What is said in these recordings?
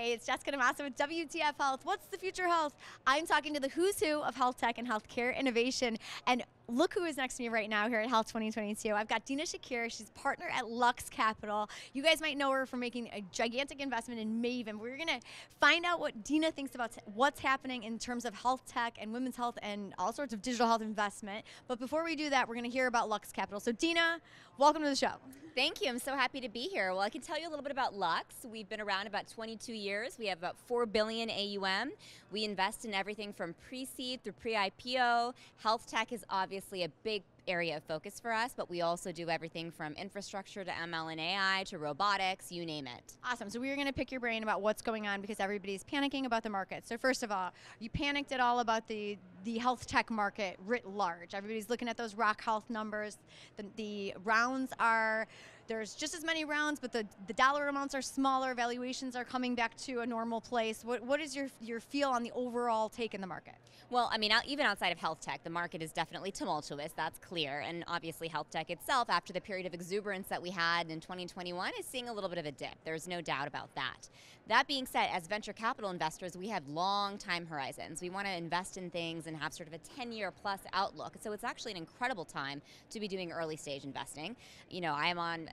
Hey, it's Jessica DaMassa with WTF Health. What's the future health? I'm talking to the who's who of health tech and healthcare innovation. And look who is next to me right now here at HLTH 2022. I've got Deena Shakir. She's partner at Lux Capital. You guys might know her for making a gigantic investment in Maven. We're going to find out what Deena thinks about what's happening in terms of health tech and women's health and all sorts of digital health investment. But before we do that, we're going to hear about Lux Capital. So, Deena, welcome to the show. Thank you. I'm so happy to be here. Well, I can tell you a little bit about Lux. We've been around about 22 years. We have about 4 billion AUM. We invest in everything from pre-seed through pre-IPO. Health tech is obviously a big area of focus for us, but we also do everything from infrastructure to ML and AI to robotics, you name it. Awesome. So we are going to pick your brain about what's going on because everybody's panicking about the market. So first of all, you panicked at all about the the health tech market writ large. Everybody's looking at those rock health numbers. The, the rounds are there's just as many rounds, but the, the dollar amounts are smaller. Valuations are coming back to a normal place. What, what is your, your feel on the overall take in the market? Well, I mean, even outside of health tech, the market is definitely tumultuous. That's clear. And obviously, health tech itself, after the period of exuberance that we had in 2021, is seeing a little bit of a dip. There's no doubt about that. That being said, as venture capital investors, we have long time horizons. We want to invest in things and have sort of a 10 year plus outlook. So it's actually an incredible time to be doing early stage investing. You know, I am on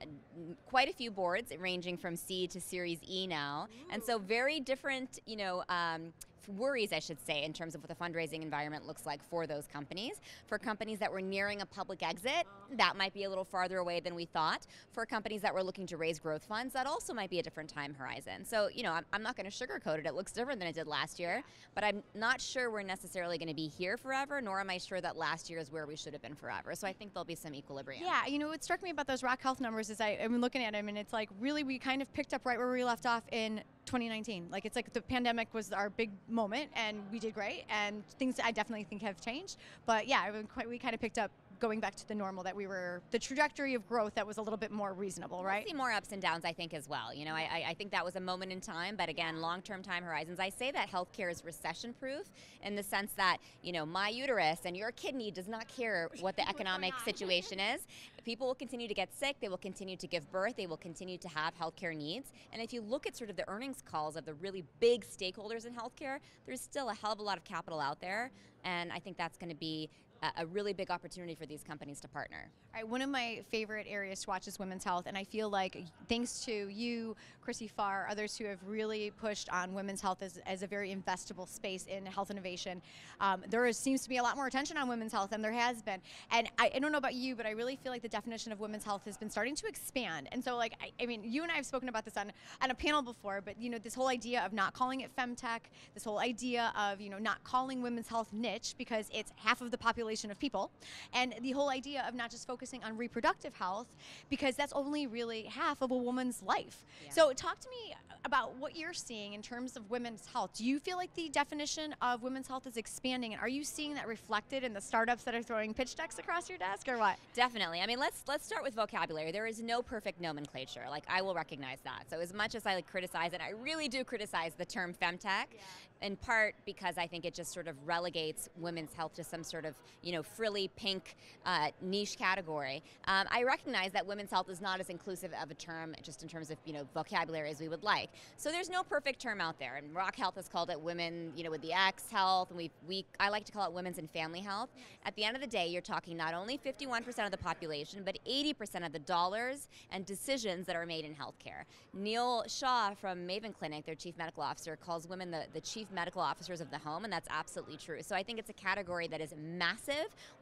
quite a few boards ranging from C to Series E now. Ooh. And so very different, you know, um, worries, I should say, in terms of what the fundraising environment looks like for those companies. For companies that were nearing a public exit, that might be a little farther away than we thought. For companies that were looking to raise growth funds, that also might be a different time horizon. So, you know, I'm, I'm not going to sugarcoat it. It looks different than it did last year, but I'm not sure we're necessarily going to be here forever, nor am I sure that last year is where we should have been forever. So I think there'll be some equilibrium. Yeah, you know, what struck me about those rock health numbers is I, I'm looking at them and it's like really we kind of picked up right where we left off in 2019. Like it's like the pandemic was our big moment, and we did great. And things I definitely think have changed. But yeah, we kind of picked up going back to the normal that we were the trajectory of growth that was a little bit more reasonable, right? We'll see more ups and downs, I think, as well. You know, I, I think that was a moment in time, but again, long-term time horizons. I say that healthcare is recession-proof in the sense that you know my uterus and your kidney does not care what the economic situation is. People will continue to get sick. They will continue to give birth. They will continue to have healthcare needs. And if you look at sort of the earnings calls of the really big stakeholders in healthcare, there's still a hell of a lot of capital out there, and I think that's going to be a really big opportunity for these companies to partner. All right, one of my favorite areas to watch is women's health, and I feel like thanks to you, Chrissy Farr, others who have really pushed on women's health as, as a very investable space in health innovation, um, there is, seems to be a lot more attention on women's health than there has been. And I, I, don't know about you, but I really feel like the definition of women's health has been starting to expand. And so, like, I, I mean, you and I have spoken about this on, on a panel before, but you know, this whole idea of not calling it femtech, this whole idea of you know not calling women's health niche because it's half of the population population of people. And the whole idea of not just focusing on reproductive health, because that's only really half of a woman's life. Yeah. So, talk to me about what you're seeing in terms of women's health. Do you feel like the definition of women's health is expanding? And are you seeing that reflected in the startups that are throwing pitch decks across your desk, or what? Definitely. I mean, let's let's start with vocabulary. There is no perfect nomenclature. Like I will recognize that. So as much as I like criticize it, I really do criticize the term femtech. Yeah in part because I think it just sort of relegates women's health to some sort of you know frilly pink uh, niche category. Um, I recognize that women's health is not as inclusive of a term just in terms of you know vocabulary as we would like. So there's no perfect term out there. And Rock Health has called it women you know with the X health, and we we I like to call it women's and family health. At the end of the day, you're talking not only 51% of the population, but 80% of the dollars and decisions that are made in healthcare. Neel Shah from Maven Clinic, their chief medical officer, calls women the, the chief chief medical officers of the home, and that's absolutely true. So I think it's a category that is massive.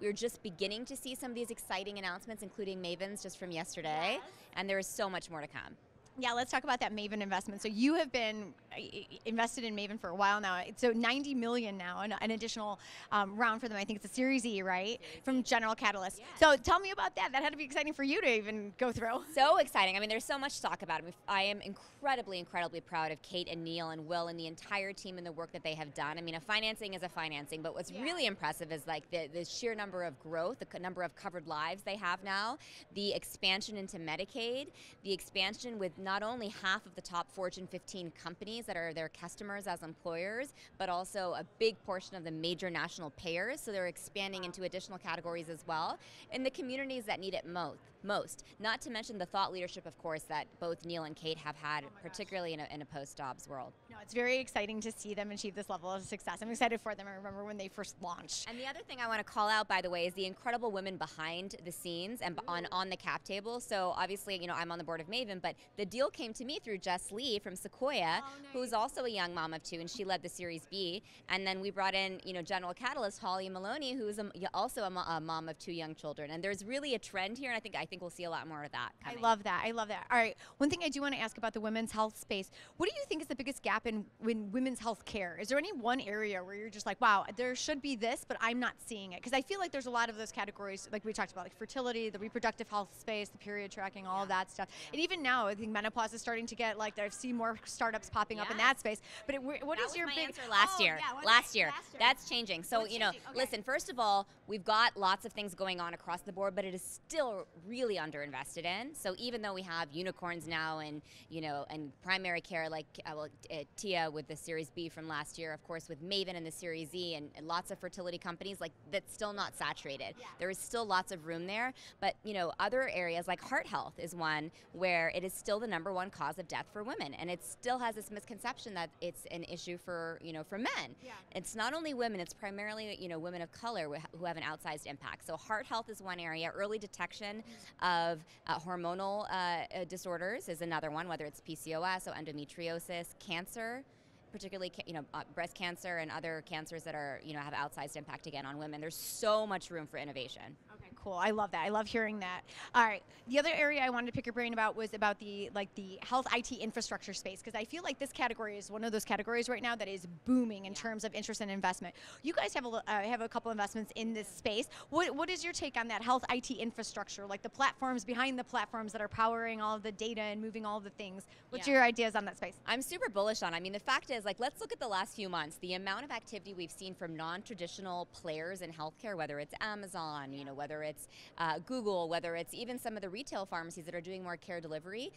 We're just beginning to see some of these exciting announcements, including Maven's just from yesterday, yes. and there is so much more to come. Yeah, let's talk about that Maven investment. So you have been uh, invested in Maven for a while now. So 90 million now, an, an additional um, round for them. I think it's a Series E, right, from General Catalyst. Yes. So tell me about that. That had to be exciting for you to even go through. So exciting. I mean, there's so much to talk about. I am incredibly, incredibly proud of Kate and Neel and Will and the entire team and the work that they have done. I mean, a financing is a financing, but what's yeah. really impressive is like the, the sheer number of growth, the number of covered lives they have now, the expansion into Medicaid, the expansion with not only half of the top Fortune 15 companies that are their customers as employers, but also a big portion of the major national payers. So they're expanding into additional categories as well in the communities that need it most. Most, not to mention the thought leadership, of course, that both Neel and Kate have had, oh particularly in a, in a post-Dobbs world. No, it's very exciting to see them achieve this level of success. I'm excited for them. I remember when they first launched. And the other thing I want to call out, by the way, is the incredible women behind the scenes and on on the cap table. So obviously, you know, I'm on the board of Maven, but the deal came to me through Jess Lee from Sequoia, Oh, who's also a young mom of two, and she led the Series B. And then we brought in, you know, General Catalyst Holly Maloney, who's a, also a, a mom of two young children. And there's really a trend here, and I think I think we'll see a lot more of that. Coming. I love that. I love that. All right. One thing I do want to ask about the women's health space. What do you think is the biggest gap in, in women's health care? Is there any one area where you're just like, wow, there should be this, but I'm not seeing it? Because I feel like there's a lot of those categories, like we talked about, like fertility, the reproductive health space, the period tracking, all of that stuff. And even now, I think menopause is starting to get like I've seen more startups popping up in that space. But it, what that is your big answer last Oh, year? yeah, last year. last year. That's changing. So What's you know. Okay. listen. First of all, we've got lots of things going on across the board, but it is still really underinvested in. So even though we have unicorns now, and you know, and primary care like uh, well, uh, Tia with the Series B from last year, of course, with Maven and the Series Z, and, and lots of fertility companies, like that's still not saturated. Yeah. There is still lots of room there, but you know, other areas like heart health is one where it is still the number one cause of death for women, and it still has this misconception that it's an issue for you know for men. Yeah. It's not only women; it's primarily you know women of color who have an outsized impact. So heart health is one area. Early detection of uh, hormonal uh, uh, disorders is another one, whether it's PCOS or endometriosis, cancer. Particularly, you know, uh, breast cancer and other cancers that are, you know, have outsized impact again on women. There's so much room for innovation. Okay, cool. I love that. I love hearing that. All right. The other area I wanted to pick your brain about was about the like the health IT infrastructure space because I feel like this category is one of those categories right now that is booming in terms of interest and investment. You guys have a uh, have a couple investments in this space. What what is your take on that health IT infrastructure, like the platforms behind the platforms that are powering all of the data and moving all of the things? What's Yeah. your ideas on that space? I'm super bullish on. I mean, the fact is, like, let's look at the last few months. The amount of activity we've seen from non-traditional players in healthcare, whether it's Amazon, you know, whether it's uh, Google, whether it's even some of the retail pharmacies that are doing more care delivery.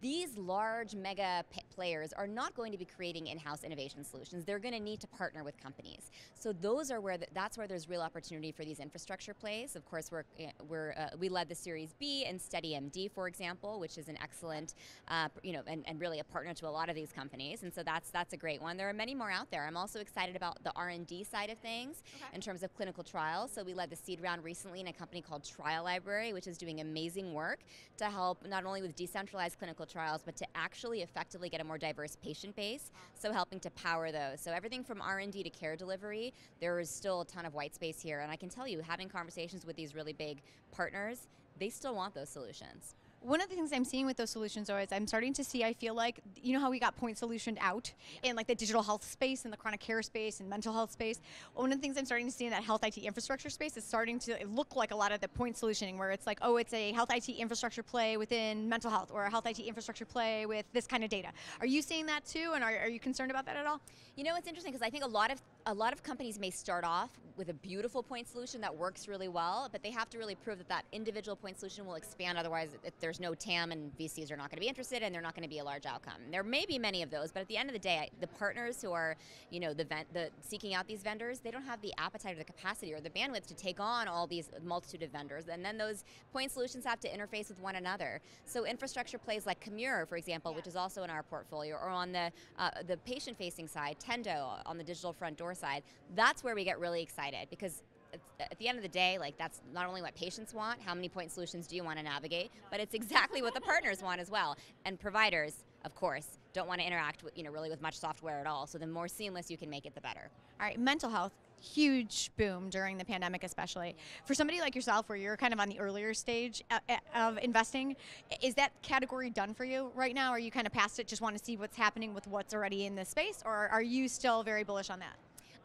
These large mega players are not going to be creating in-house innovation solutions. They're going to need to partner with companies. So those are where the, that's where there's real opportunity for these infrastructure plays. Of course, we're eh, we're uh, we led the Series B and SteadyMD, for example, which is an excellent, uh, you know, and, and really a partner to a lot of these companies. And so that's that's a great one. There are many more out there. I'm also excited about the R&D side of things Okay. in terms of clinical trials. So we led the seed round recently in a company called Trial Library, which is doing amazing work to help not only with decentralized clinical trials, but to actually effectively get a more diverse patient base. So helping to power those. So everything from R&D to care delivery, there is still a ton of white space here. And I can tell you, having conversations with these really big partners, they still want those solutions. One of the things I'm seeing with those solutions though is I'm starting to see I feel like you know how we got point solutioned out in like the digital health space and the chronic care space and mental health space. One of the things I'm starting to see in that health IT infrastructure space is starting to look like a lot of the point solutioning where it's like oh it's a health IT infrastructure play within mental health or a health IT infrastructure play with this kind of data. Are you seeing that too and are, are you concerned about that at all? You know, it's interesting because I think a lot of a lot of companies may start off with a beautiful point solution that works really well, but they have to really prove that that individual point solution will expand. Otherwise, if there's no TAM and VCs are not going to be interested, and they're not going to be a large outcome. There may be many of those, but at the end of the day, the partners who are, you know, the vent, the seeking out these vendors, they don't have the appetite or the capacity or the bandwidth to take on all these multitude of vendors, and then those point solutions have to interface with one another. So infrastructure plays like Commure, for example, which is also in our portfolio, or on the uh, the patient-facing side, Tendo on the digital front door side. That's where we get really excited because. At the end of the day, like that's not only what patients want, how many point solutions do you want to navigate, but it's exactly what the partners want as well. And providers, of course, don't want to interact with, you know, really with much software at all. So the more seamless you can make it, the better. All right, mental health, huge boom during the pandemic, especially. For somebody like yourself, where you're kind of on the earlier stage uh, uh, of investing, is that category done for you right now? Are you kind of past it, just want to see what's happening with what's already in this space, or are you still very bullish on that?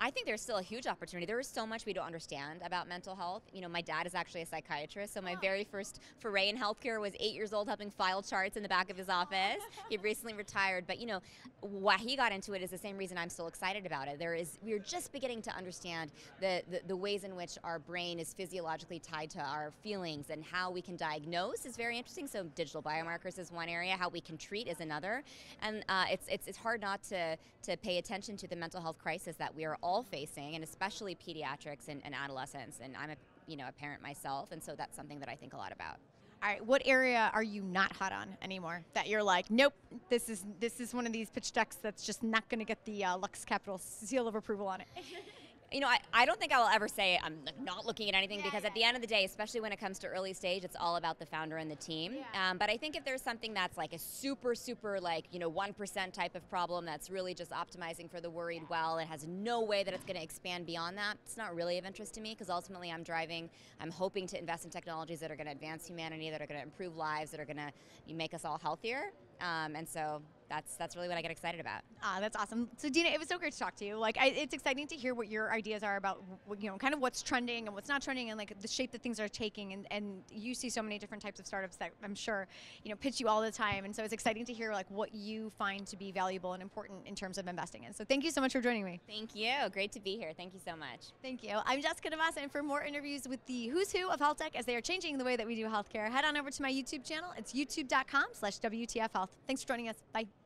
I think there's still a huge opportunity. There is so much we don't understand about mental health. You know, my dad is actually a psychiatrist, so my very first foray in healthcare was eight years old helping file charts in the back of his office. he recently retired, but you know, why he got into it is the same reason I'm still excited about it. There is we're just beginning to understand the, the, the ways in which our brain is physiologically tied to our feelings and how we can diagnose is very interesting. So digital biomarkers is one area, how we can treat is another, and uh, it's, it's it's hard not to to pay attention to the mental health crisis that we are all facing, and especially pediatrics and, and adolescents. And I'm a you know a parent myself, and so that's something that I think a lot about. All right, what area are you not hot on anymore? That you're like, nope, this is this is one of these pitch decks that's just not going to get the uh, Lux Capital seal of approval on it. You know, I, I don't think I will ever say I'm not looking at anything Yeah, because yeah, at the end of the day, especially when it comes to early stage, it's all about the founder and the team. Yeah. Um, but I think if there's something that's like a super, super like, you know, 1% type of problem that's really just optimizing for the worried well, it has no way that it's going to expand beyond that, it's not really of interest to me because ultimately I'm driving, I'm hoping to invest in technologies that are going to advance humanity, that are going to improve lives, that are going to make us all healthier. Um, and so that's that's really what I get excited about. Ah, that's awesome. So, Deena, it was so great to talk to you. Like, I, it's exciting to hear what your ideas are about, you know, kind of what's trending and what's not trending, and like the shape that things are taking. And, and you see so many different types of startups that I'm sure, you know, pitch you all the time. And so it's exciting to hear like what you find to be valuable and important in terms of investing in. So, thank you so much for joining me. Thank you. Great to be here. Thank you so much. Thank you. I'm Jessica DaMassa, and for more interviews with the who's who of health tech as they are changing the way that we do healthcare, head on over to my YouTube channel. It's youtube.com slash WTF Health. Thanks for joining us. Bye.